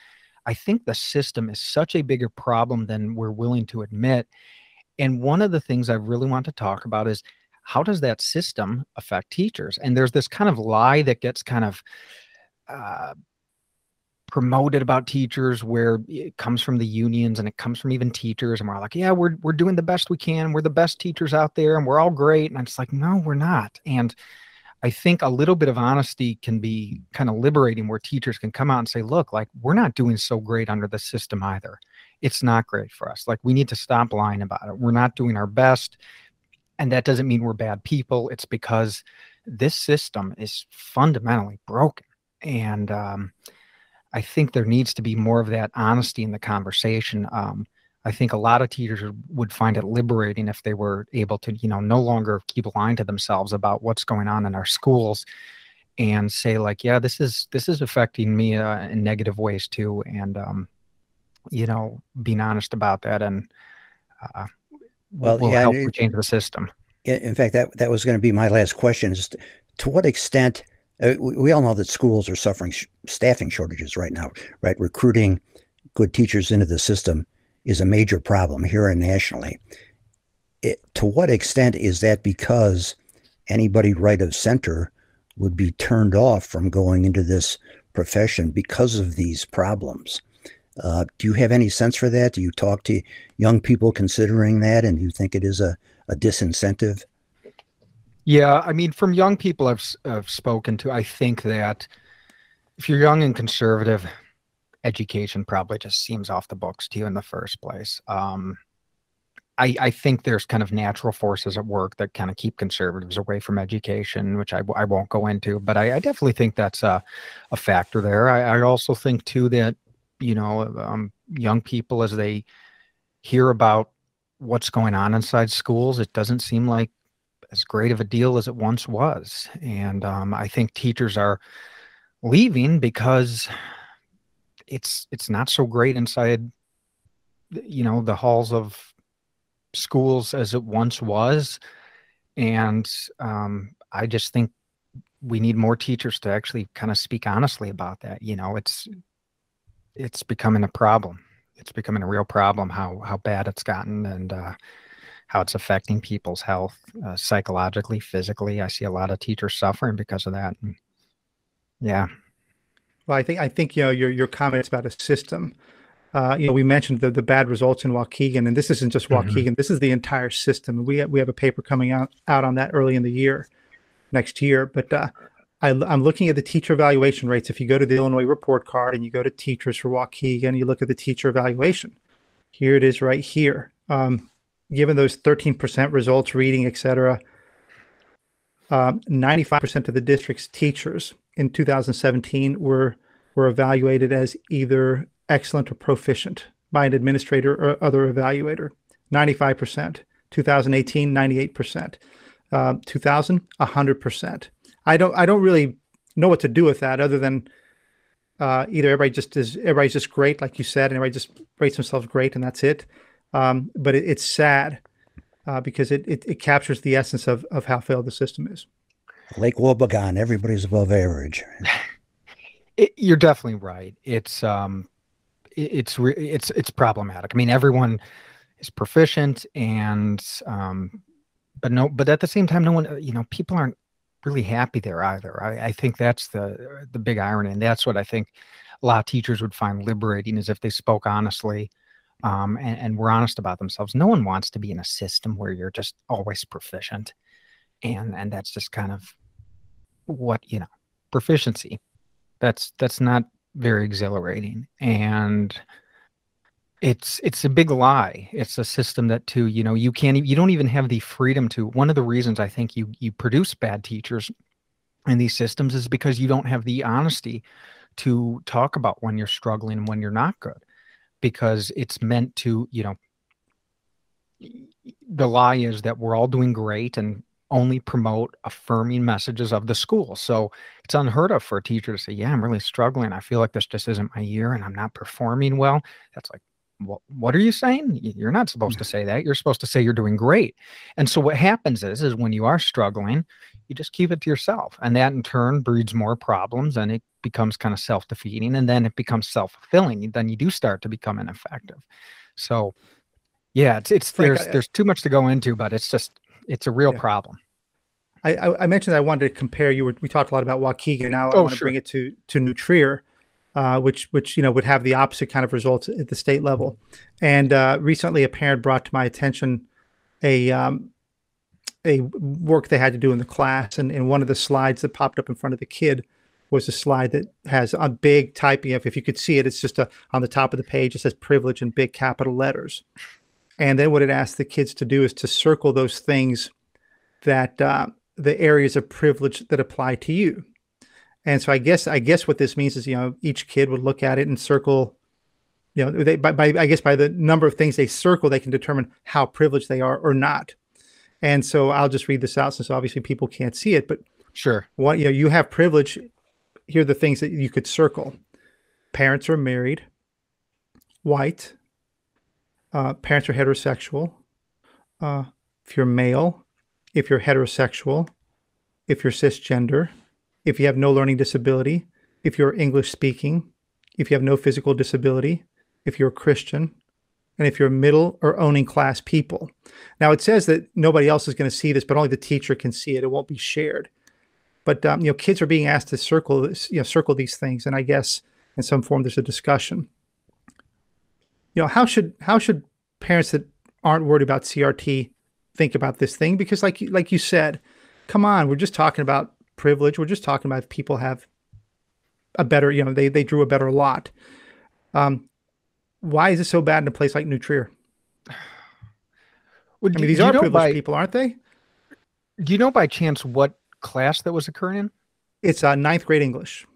I think the system is such a bigger problem than we're willing to admit. And one of the things I really want to talk about is how does that system affect teachers? And there's this kind of lie that gets kind of uh, promoted about teachers where it comes from the unions and it comes from even teachers and we're like yeah we're, we're doing the best we can we're the best teachers out there and we're all great and it's like no we're not and i think a little bit of honesty can be kind of liberating where teachers can come out and say look like we're not doing so great under the system either. It's not great for us. Like we need to stop lying about it. We're not doing our best. And that doesn't mean we're bad people. It's because this system is fundamentally broken. And um, I think there needs to be more of that honesty in the conversation. Um, I think a lot of teachers would find it liberating if they were able to, you know, no longer keep lying to themselves about what's going on in our schools, and say like, yeah, this is this is affecting me uh, in negative ways too, and um, you know, being honest about that and uh, well, will yeah, help change the system. In fact, that that was going to be my last question: is to what extent uh, we all know that schools are suffering sh- staffing shortages right now, right? Recruiting good teachers into the system is a major problem here and nationally. It, to what extent is that because anybody right of center would be turned off from going into this profession because of these problems? Uh, do you have any sense for that? Do you talk to young people considering that, and you think it is a, a disincentive? Yeah, I mean, from young people I've, I've spoken to, I think that if you're young and conservative, education probably just seems off the books to you in the first place. Um, I, I think there's kind of natural forces at work that kind of keep conservatives away from education, which I, I won't go into, but I, I definitely think that's a, a factor there. I, also think too that, you know, um, young people as they hear about what's going on inside schools, it doesn't seem like as great of a deal as it once was. And um, I think teachers are leaving because it's it's not so great inside you know the halls of schools as it once was and um, i just think we need more teachers to actually kind of speak honestly about that you know it's it's becoming a problem it's becoming a real problem how how bad it's gotten and uh, how it's affecting people's health uh, psychologically, physically. I see a lot of teachers suffering because of that. Yeah. Well, I think I think you know your your comments about a system. Uh, you know, we mentioned the, the bad results in Waukegan, and this isn't just mm-hmm. Waukegan. Mm-hmm. This is the entire system. We have, we have a paper coming out out on that early in the year, next year. But uh, I, am looking at the teacher evaluation rates. If you go to the Illinois report card and you go to teachers for Waukegan, you look at the teacher evaluation. Here it is, right here. Um, given those 13% results, reading, etc., um, 95% of the district's teachers in 2017 were were evaluated as either excellent or proficient by an administrator or other evaluator. 95%. 2018, 98%. Uh, 2000, 100%. I don't I don't really know what to do with that other than uh, either everybody just is everybody's just great, like you said, and everybody just rates themselves great, and that's it. Um, but it, it's sad uh, because it, it, it captures the essence of of how failed the system is. Lake Wobegon, everybody's above average. it, you're definitely right. It's um, it, it's re- it's it's problematic. I mean, everyone is proficient, and um, but no, but at the same time, no one, you know, people aren't really happy there either. I, I think that's the the big irony, and that's what I think a lot of teachers would find liberating is if they spoke honestly um, and, and were honest about themselves. No one wants to be in a system where you're just always proficient, and and that's just kind of what you know proficiency. That's that's not very exhilarating, and it's it's a big lie. It's a system that too you know you can't you don't even have the freedom to. One of the reasons I think you you produce bad teachers in these systems is because you don't have the honesty to talk about when you're struggling and when you're not good because it's meant to, you know, the lie is that we're all doing great and only promote affirming messages of the school. So it's unheard of for a teacher to say, Yeah, I'm really struggling. I feel like this just isn't my year and I'm not performing well. That's like, what, what are you saying? You're not supposed to mm-hmm. say that. You're supposed to say you're doing great. And so what happens is, is when you are struggling, you just keep it to yourself. And that in turn breeds more problems and it becomes kind of self-defeating and then it becomes self-fulfilling. Then you do start to become ineffective. So yeah, it's it's there's there's too much to go into, but it's just it's a real yeah. problem. I, I, mentioned I wanted to compare you. Were, we talked a lot about Waukegan. Now oh, I want to bring it to to New Trier, uh, which which you know would have the opposite kind of results at the state level. And uh, recently, a parent brought to my attention a um, a work they had to do in the class, and, and one of the slides that popped up in front of the kid was a slide that has a big typing. If if you could see it, it's just a, on the top of the page. It says privilege in big capital letters. And then what it asks the kids to do is to circle those things that uh, the areas of privilege that apply to you. And so I guess I guess what this means is you know each kid would look at it and circle, you know, they by, by I guess by the number of things they circle, they can determine how privileged they are or not. And so I'll just read this out since obviously people can't see it, but sure, what you know, you have privilege. Here are the things that you could circle: parents are married, white, uh, parents are heterosexual. Uh, if you're male, if you're heterosexual, if you're cisgender, if you have no learning disability, if you're English speaking, if you have no physical disability, if you're a Christian, and if you're middle or owning class people. Now it says that nobody else is going to see this, but only the teacher can see it. It won't be shared. But um, you know, kids are being asked to circle this, you know, circle these things, and I guess in some form there's a discussion. You know, how should how should parents that aren't worried about CRT think about this thing? Because like like you said, come on, we're just talking about privilege. We're just talking about if people have a better, you know, they they drew a better lot. Um, why is it so bad in a place like New Trier? Well, I mean, these are privileged by, people, aren't they? Do you know by chance what class that was occurring in? It's uh, ninth grade English.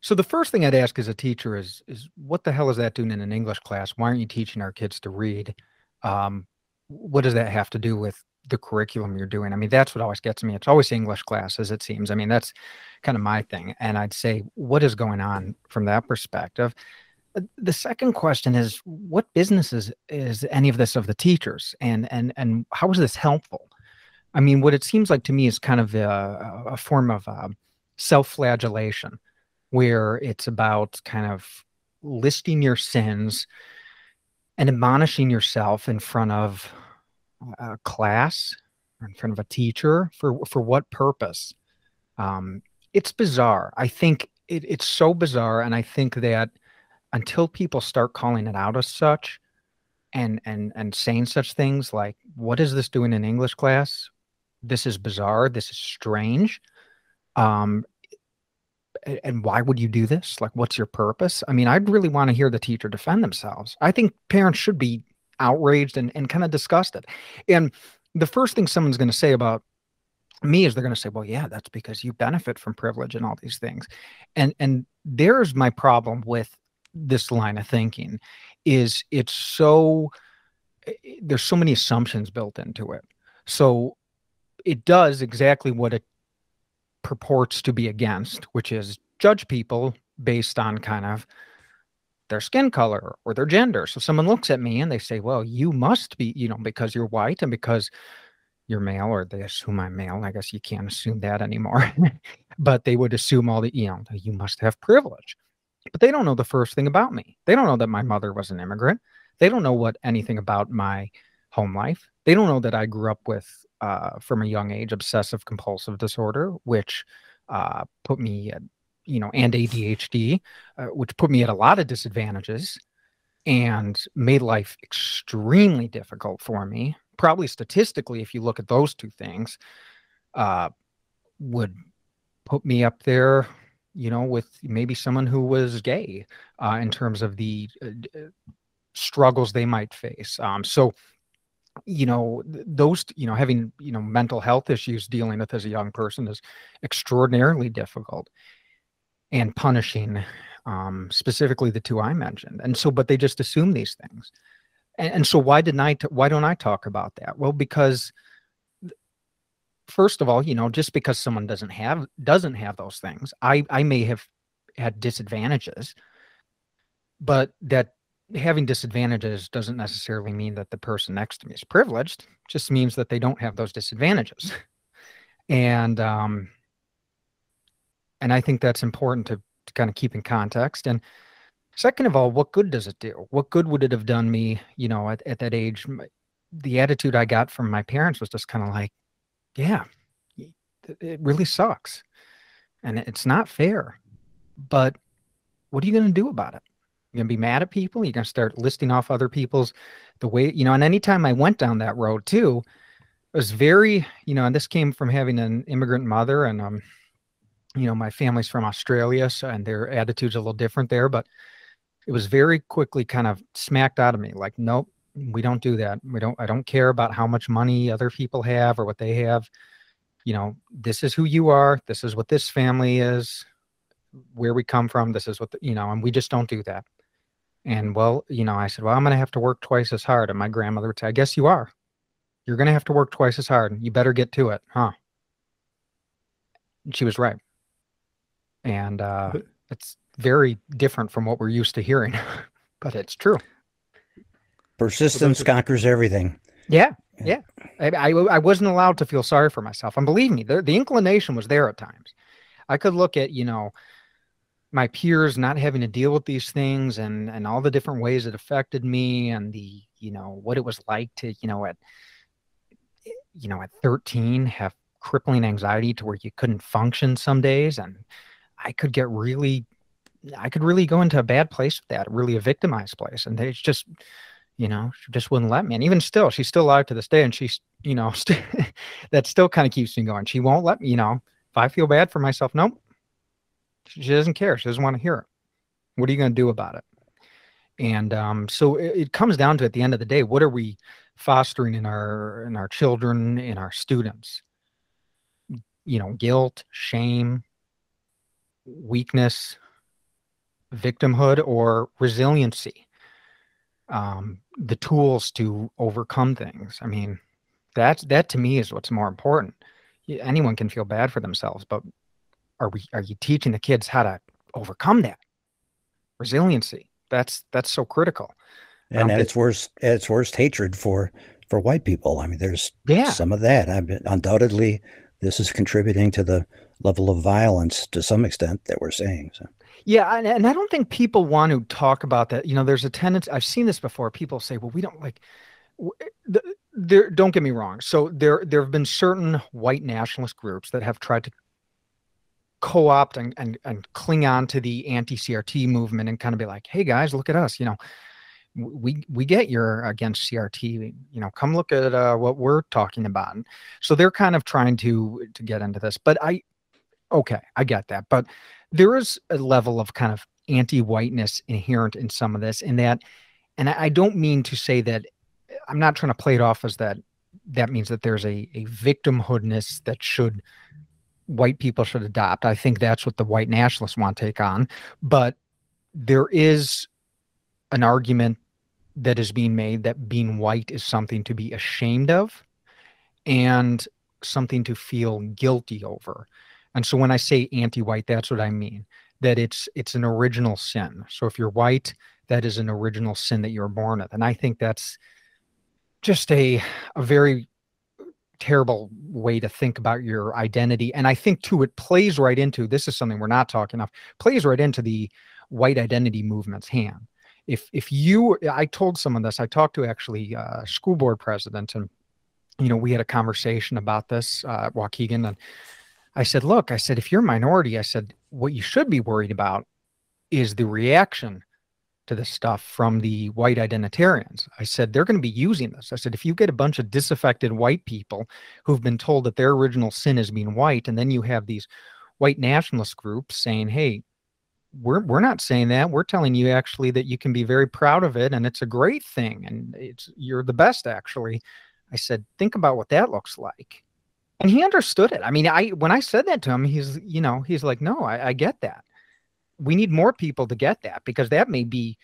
So the first thing I'd ask as a teacher is, is what the hell is that doing in an English class? Why aren't you teaching our kids to read? Um, what does that have to do with the curriculum you're doing. I mean, that's what always gets me. It's always English classes, it seems. I mean, that's kind of my thing. And I'd say, what is going on from that perspective? Uh, the second question is, what businesses is any of this of the teachers, and and and how is this helpful? I mean, what it seems like to me is kind of a, a form of uh, self-flagellation, where it's about kind of listing your sins and admonishing yourself in front of a class or in front of a teacher for for what purpose. Um, it's bizarre. I think it, it's so bizarre and i think that until people start calling it out as such and and and saying such things like what is this doing in english class? This is bizarre. This is strange. Um and why would you do this like what's your purpose i mean i'd really want to hear the teacher defend themselves i think parents should be outraged and, and kind of disgusted. And the first thing someone's going to say about me is they're going to say, well, yeah, that's because you benefit from privilege and all these things. And and there's my problem with this line of thinking is it's so eh, eh, there's so many assumptions built into it. So it does exactly what it purports to be against, which is judge people based on kind of their skin color or their gender. So someone looks at me and they say, well, you must be, you know, because you're white and because you're male, or they assume I'm male. I guess you can't assume that anymore. but they would assume all the, you know, you must have privilege. But they don't know the first thing about me. They don't know that my mother was an immigrant. They don't know what anything about my home life. They don't know that I grew up with, uh, from a young age, obsessive compulsive disorder, which uh, put me at you know, and ADHD, uh, which put me at a lot of disadvantages and made life extremely difficult for me. Probably statistically, if you look at those two things, uh, would put me up there, you know, with maybe someone who was gay uh, in terms of the uh, uh struggles they might face. Um, so, you know, those, you know, having, you know, mental health issues dealing with as a young person is extraordinarily difficult and punishing um, specifically the two I mentioned. And so, but they just assume these things. And, and so why didn't I, t- why don't I talk about that? Well, because first of all, you know, just because someone doesn't have doesn't have those things, I I may have had disadvantages, but that having disadvantages doesn't necessarily mean that the person next to me is privileged. It just means that they don't have those disadvantages. And um and I think that's important to, to kind of keep in context. And second of all, what good does it do? What good would it have done me, you know, at, at that age? The attitude I got from my parents was just kind of like, yeah, it really sucks. And it's not fair. But what are you going to do about it? You're to be mad at people. You're to start listing off other people's the way, you know, and anytime I went down that road too, it was very, you know, and this came from having an immigrant mother and, um, you know, my family's from Australia, so and their attitude's a little different there, but it was very quickly kind of smacked out of me like, nope, we don't do that. We don't, I don't care about how much money other people have or what they have. You know, this is who you are. This is what this family is, where we come from. This is what, the, you know, and we just don't do that. And well, you know, I said, well, I'm going to have to work twice as hard. And my grandmother would say, I guess you are. You're going to have to work twice as hard. You better get to it, huh? And she was right. And uh, it's very different from what we're used to hearing, but it's true. Persistence conquers everything. Yeah, yeah. I, I, I wasn't allowed to feel sorry for myself, and believe me, the the inclination was there at times. I could look at you know my peers not having to deal with these things and and all the different ways it affected me and the you know what it was like to you know at eh, you know at 13 have crippling anxiety to where you couldn't function some days and I could get really, I could really go into a bad place with that, really a victimized place. And they just, you know, she just wouldn't let me. And even still, she's still alive to this day. And she's, you know, st- that still kind of keeps me going. She won't let me, you know, if I feel bad for myself, nope. She doesn't care. She doesn't want to hear it. What are you going to do about it? And um, so it, it comes down to at the end of the day, what are we fostering in our in our children, in our students? You know, guilt, shame, weakness, victimhood, or resiliency. Um, the tools to overcome things. I mean, that that to me is what's more important. Anyone can feel bad for themselves, but are we are you teaching the kids how to overcome that resiliency? That's that's so critical. And at its worst, at its worst, hatred for for white people. I mean, there's yeah. some of that. I mean, undoubtedly, this is contributing to the level of violence to some extent that we're saying. So. Yeah, and, and I don't think people want to talk about that. You know, there's a tendency. I've seen this before. People say, "Well, we don't like." Eh, there, don't get me wrong. So there, there have been certain white nationalist groups that have tried to co-opt and, and and cling on to the anti-CRT movement and kind of be like, "Hey guys, look at us." You know, we we get you're against CRT. You know, come look at uh, what we're talking about. And so they're kind of trying to to get into this. But I Okay, I get that. But there is a level of kind of anti-whiteness inherent in some of this, in that, and I, I don't mean to say that I'm not trying to play it off as that that means that there's a, a victimhoodness that should white people should adopt. I think that's what the white nationalists want to take on. But there is an argument that is being made that being white is something to be ashamed of and something to feel guilty over. And so when I say anti-white, that's what I mean. That it's it's an original sin. So if you're white, that is an original sin that you're born with. And I think that's just a a very terrible way to think about your identity. And I think too, it plays right into this is something we're not talking of, plays right into the white identity movement's hand. If if you I told someone this, I talked to actually uh school board president and you know, we had a conversation about this, uh, Waukegan, and I said, look, I said, if you're a minority, I said, what you should be worried about is the reaction to this stuff from the white identitarians. I said, they're going to be using this. I said, if you get a bunch of disaffected white people who've been told that their original sin is being white, and then you have these white nationalist groups saying, hey, we're we're not saying that. We're telling you actually that you can be very proud of it and it's a great thing and it's you're the best actually. I said, think about what that looks like and he understood it. I mean, I when I said that to him, he's you know he's like, no, I, I get that. We need more people to get that because that may be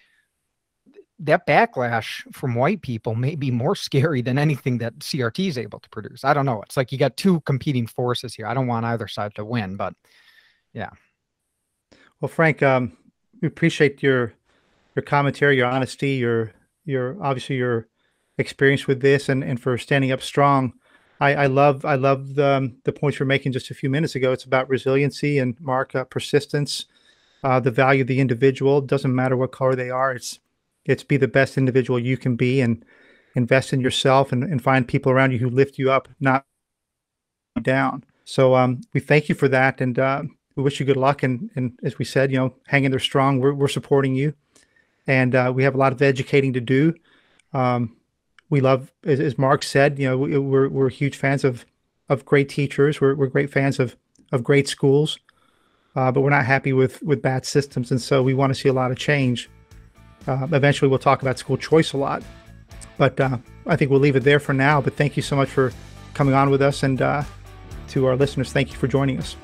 that backlash from white people may be more scary than anything that CRT is able to produce. I don't know. It's like you got two competing forces here. I don't want either side to win, but yeah. Well, Frank, um, we appreciate your your commentary, your honesty, your your obviously your experience with this, and and for standing up strong. I, I love I love the um, the points you're making just a few minutes ago. It's about resiliency and mark uh, persistence, uh, the value of the individual. Doesn't matter what color they are. It's it's be the best individual you can be and invest in yourself and, and find people around you who lift you up, not down. So um, we thank you for that, and uh, we wish you good luck. And, and as we said, you know, hang in there strong. We're, we're supporting you, and uh, we have a lot of educating to do. Um, we love, as, as, Mark said, you know, we, we're we're huge fans of of great teachers. We're we're great fans of of great schools, uh, but we're not happy with with bad systems, and so we want to see a lot of change. Uh, eventually, we'll talk about school choice a lot, but uh, I think we'll leave it there for now. But thank you so much for coming on with us, and uh, to our listeners, thank you for joining us.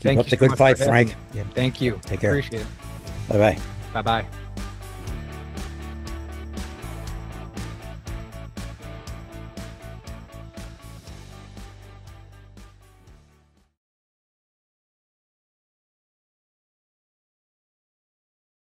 Thank Keep you. Up the good fight, Frank. Yeah. Thank you. Take care. Appreciate it. Bye bye. Bye bye.